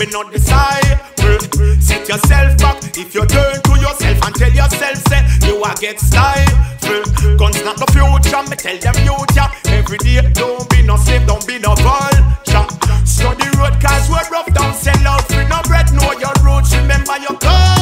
rubbing on the side. Set yourself back if you turn to yourself and tell yourself, say, you are get style. Guns not the future, me tell them future. Every day, don't be no slave, don't be no vulture. Study road, cause we're rough, don't sell out, free no bread, know your roots, remember your code.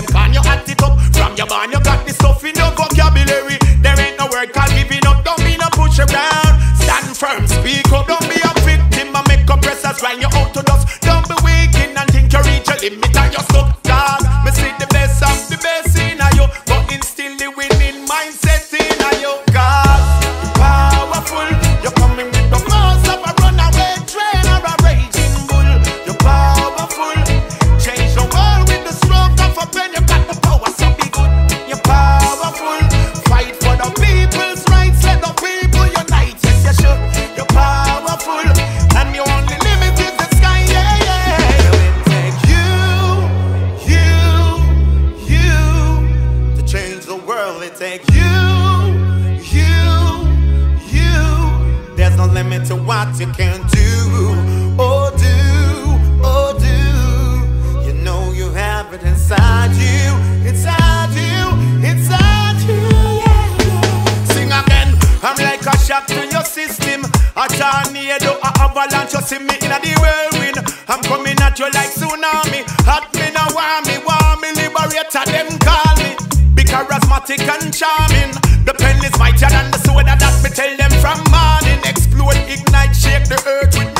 Them. Can you act it up from your man? You got the stuff in your vocabulary. There ain't no word called giving up. Don't be no push around. Stand firm, speak up. Don't be a victim and make oppressors grind you out to dust. Don't be weak in and think you reach your limit and you're stuck. Dog, me see the best of the what you can do. Oh, do, oh, do. You know you have it inside you, inside you, inside you. Yeah. Sing again. I'm like a shock to your system. A tornado, a avalanche, you see me in a the whirlwind. I'm coming at you like tsunami. Hot me now, warm me, warm me, liberator, them call me. Be charismatic and charming. The pen is mightier than the sword, that me tell them from morning explode, ignite, shake the earth with